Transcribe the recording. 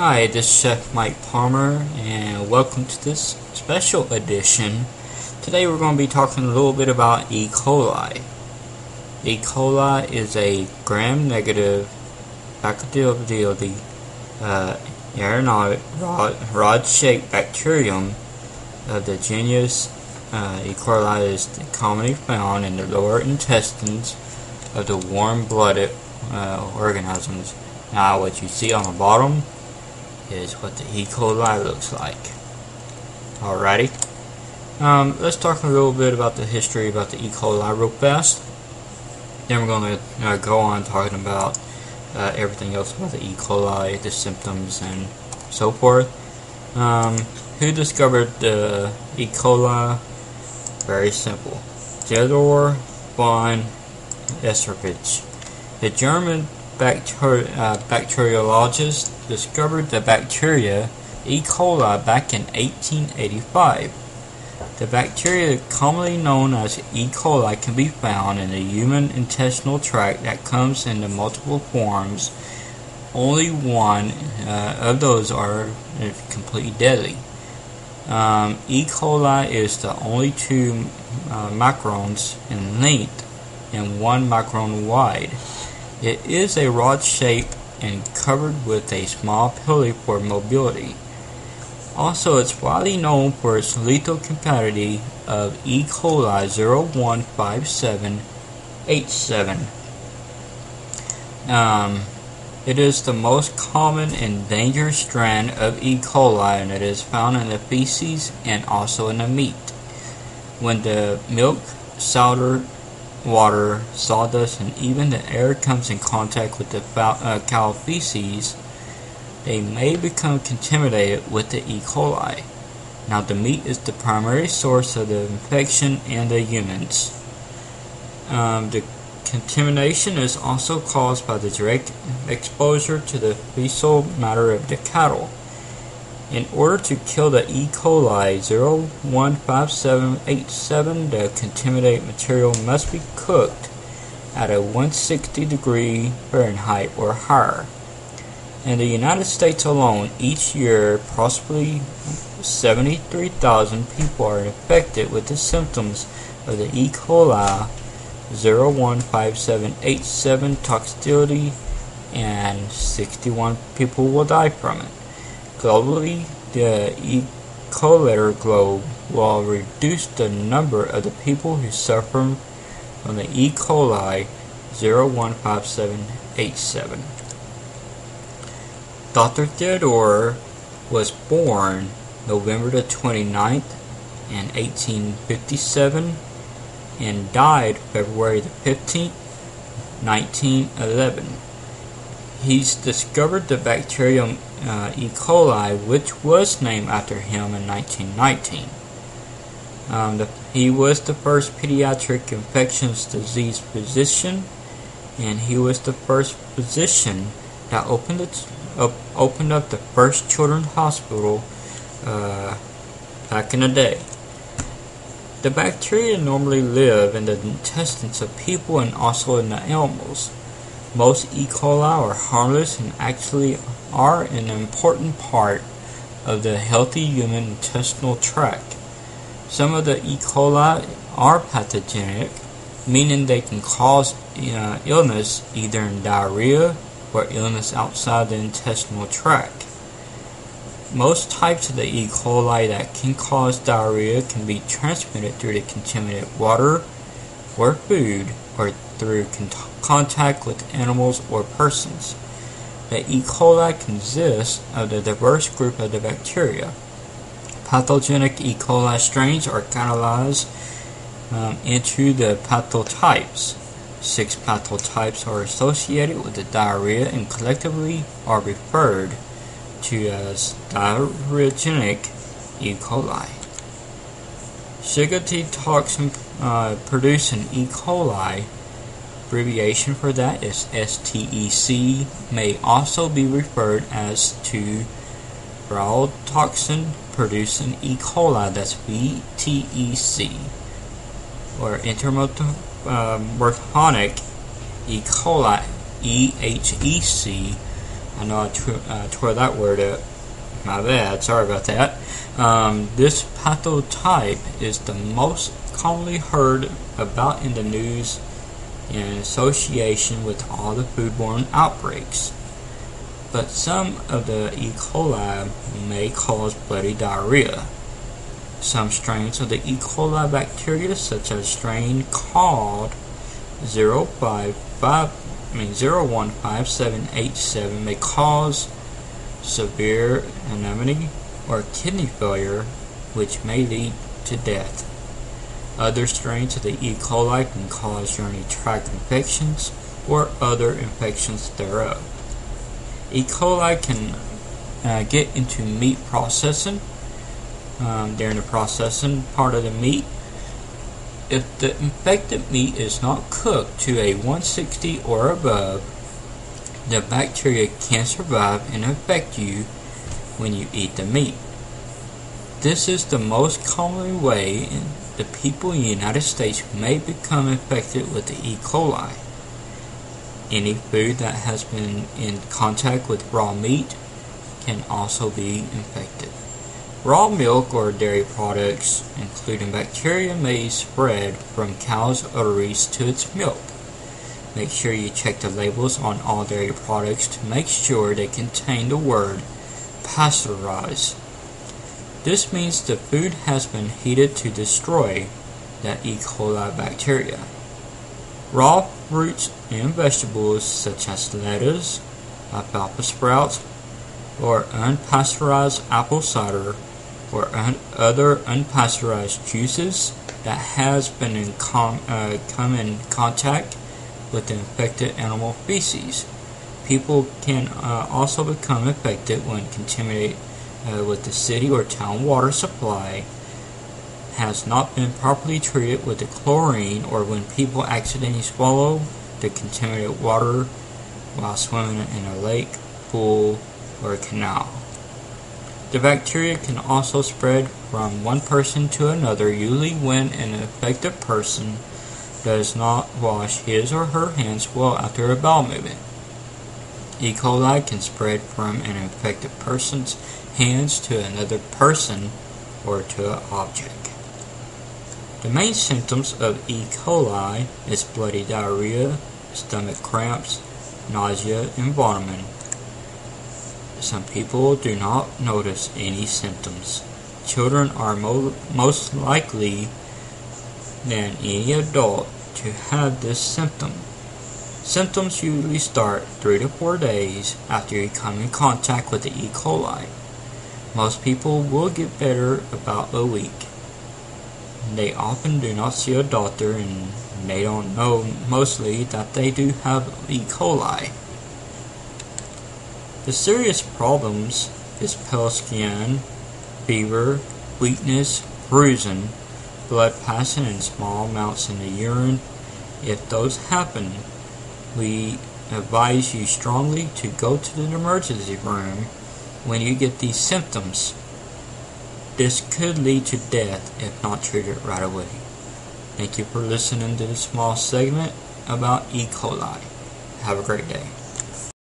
Hi, this is Chef Mike Palmer, and welcome to this special edition. Today we're going to be talking a little bit about E. coli. E. coli is a gram-negative bacterial uh, aeronaut rod-shaped bacterium of the genus uh, E. coli is commonly found in the lower intestines of the warm-blooded uh, organisms. Now, what you see on the bottom is what the E. coli looks like. Alrighty. Um, let's talk a little bit about the history about the E. coli real fast. Then we're going to uh, go on talking about uh, everything else about the E. coli, the symptoms, and so forth. Um, who discovered the E. coli? Very simple. Theodor von Escherich. The German bacteri uh, bacteriologist discovered the bacteria E. coli back in 1885. The bacteria commonly known as E. coli can be found in the human intestinal tract that comes in multiple forms. Only one uh, of those are completely deadly. Um, e. coli is the only two uh, microns in length and one micron wide. It is a rod shape and covered with a small pili for mobility. Also, it's widely known for its lethal capacity of E. coli O157:H7. Um, it is the most common and dangerous strand of E. coli and it is found in the feces and also in the meat. When the milk, solder, water, sawdust, and even the air comes in contact with the uh, cow feces, they may become contaminated with the E. coli. Now, the meat is the primary source of the infection in the humans. Um, the contamination is also caused by the direct exposure to the fecal matter of the cattle. In order to kill the E. coli O157:H7, the contaminated material must be cooked at a 160 degree Fahrenheit or higher. In the United States alone, each year, possibly 73,000 people are infected with the symptoms of the E. coli O157:H7 toxicity, and 61 people will die from it. Globally, the E. coli globe will reduce the number of the people who suffer from the E. coli O157:H7. Dr. Theodore was born November the 29th in 1857 and died February the 15th, 1911. He's discovered the bacterium uh, E. coli, which was named after him in 1919. Um, the, he was the first pediatric infectious disease physician, and he was the first physician that opened up, opened up the first children's hospital uh, back in the day. The bacteria normally live in the intestines of people and also in the animals. Most E. coli are harmless and actually are an important part of the healthy human intestinal tract. Some of the E. coli are pathogenic, meaning they can cause uh, illness either in diarrhea or illness outside the intestinal tract. Most types of the E. coli that can cause diarrhea can be transmitted through the contaminated water or food or through contact with animals or persons. The E. coli consists of the diverse group of the bacteria. Pathogenic E. coli strains are catalyzed um, into the pathotypes. Six pathotypes are associated with the diarrhea and collectively are referred to as diarrheogenic E. coli. Shiga toxin uh, producing E. coli abbreviation for that is STEC may also be referred as to broad toxin producing E. coli that's VTEC or intermotorhonic um, E. coli EHEC I know I uh, tore that word up. My bad. Sorry about that. Um, this pathotype is the most commonly heard about in the news in association with all the foodborne outbreaks. But some of the E. coli may cause bloody diarrhea. Some strains of the E. coli bacteria, such as strain called 055, I mean O157:H7, may cause severe anemia or kidney failure, which may lead to death. Other strains of the E. coli can cause urinary tract infections or other infections thereof. E. coli can uh, get into meat processing. Um, during the processing part of the meat, if the infected meat is not cooked to a 160 or above, the bacteria can survive and infect you when you eat the meat. This is the most common way the people in the United States may become infected with the E. coli. Any food that has been in contact with raw meat can also be infected. Raw milk or dairy products, including bacteria, may spread from cows' arteries to its milk. Make sure you check the labels on all dairy products to make sure they contain the word pasteurized. This means the food has been heated to destroy that E. coli bacteria. Raw fruits and vegetables such as lettuce, alfalfa sprouts, or unpasteurized apple cider or un- other unpasteurized juices that has been in com- uh, come in contact with the infected animal feces. People can uh, also become infected when contaminated uh, with the city or town water supply has not been properly treated with the chlorine or when people accidentally swallow the contaminated water while swimming in a lake, pool, or canal. The bacteria can also spread from one person to another, usually when an infected person does not wash his or her hands well after a bowel movement. E. coli can spread from an infected person's hands to another person or to an object. The main symptoms of E. coli is bloody diarrhea, stomach cramps, nausea, and vomiting. Some people do not notice any symptoms. Children are mo- most likely than any adult to have this symptom. Symptoms usually start 3 to 4 days after you come in contact with the E. coli. Most people will get better about a week. They often do not see a doctor and they don't know mostly that they do have E. coli. The serious problems is pale skin, fever, weakness, bruising, blood passing in small amounts in the urine. If those happen, we advise you strongly to go to the emergency room when you get these symptoms. This could lead to death if not treated right away. Thank you for listening to this small segment about E. coli. Have a great day.